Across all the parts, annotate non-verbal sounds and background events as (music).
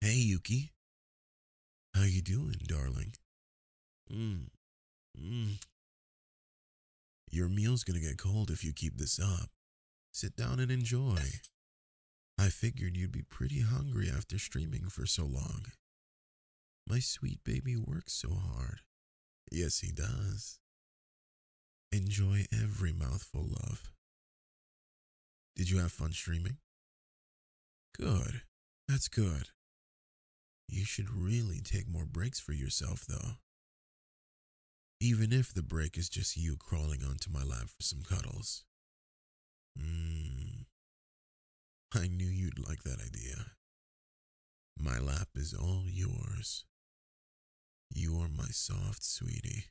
Hey, Uki. How you doing, darling? Mm. Mm. Your meal's gonna get cold if you keep this up. Sit down and enjoy. I figured you'd be pretty hungry after streaming for so long. My sweet baby works so hard. Yes, he does. Enjoy every mouthful, love. Did you have fun streaming? Good. That's good. You should really take more breaks for yourself, though. Even if the break is just you crawling onto my lap for some cuddles. Mmm. I knew you'd like that idea. My lap is all yours. You are my soft sweetie.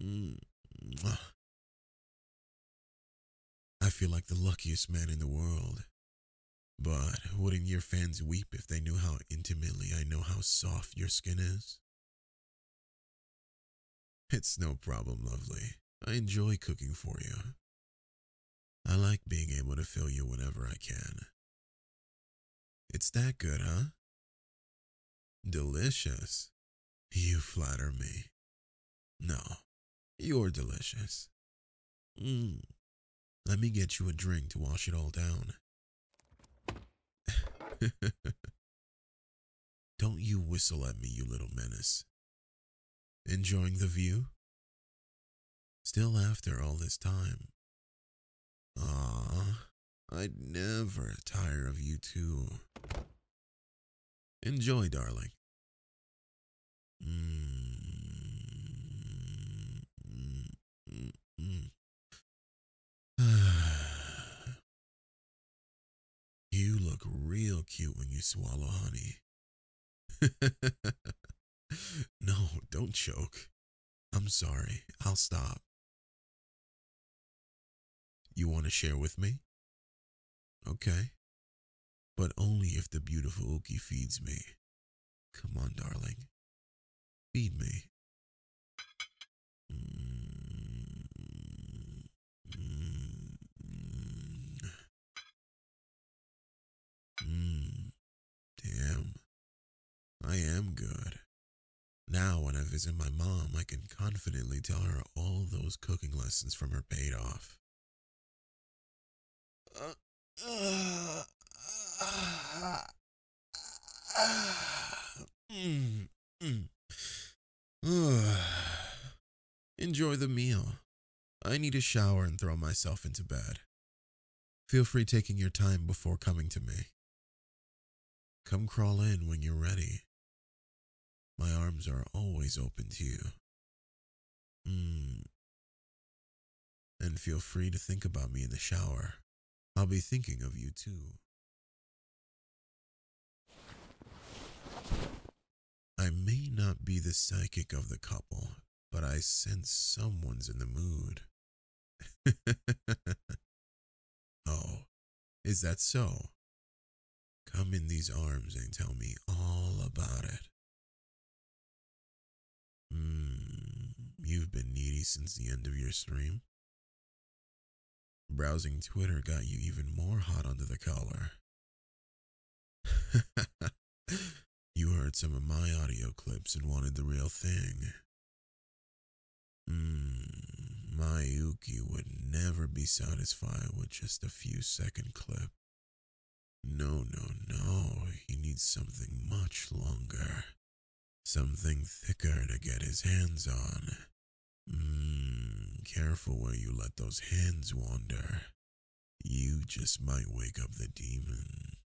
Mm. (sighs) I feel like the luckiest man in the world. But wouldn't your fans weep if they knew how intimately I know how soft your skin is? It's no problem, lovely. I enjoy cooking for you. I like being able to fill you whenever I can. It's that good, huh? Delicious. You flatter me. No, you're delicious. Mm. Let me get you a drink to wash it all down. (laughs) Don't you whistle at me, you little menace. Enjoying the view? Still after all this time. Ah, I'd never tire of you too. Enjoy, darling. Mm, mm, mm, you look cute when you swallow honey. (laughs) no, don't choke. I'm sorry. I'll stop. You want to share with me? Okay. But only if the beautiful Uki feeds me. Come on, darling. Feed me. Mm, mm, mm. Damn. I am good. Now, when I visit my mom, I can confidently tell her all those cooking lessons from her paid off. (sighs) Enjoy the meal. I need a shower and throw myself into bed. Feel free taking your time before coming to me. Come crawl in when you're ready. My arms are always open to you. Mm. And feel free to think about me in the shower. I'll be thinking of you too. I may not be the psychic of the couple, but I sense someone's in the mood. (laughs) oh, is that so? Come in these arms and tell me all about it. Been needy since the end of your stream? Browsing Twitter got you even more hot under the collar. (laughs) you heard some of my audio clips and wanted the real thing. Hmm, my Uki would never be satisfied with just a few second clip. No, no, no, he needs something much longer. Something thicker to get his hands on. Mmm, careful where you let those hands wander. You just might wake up the demon.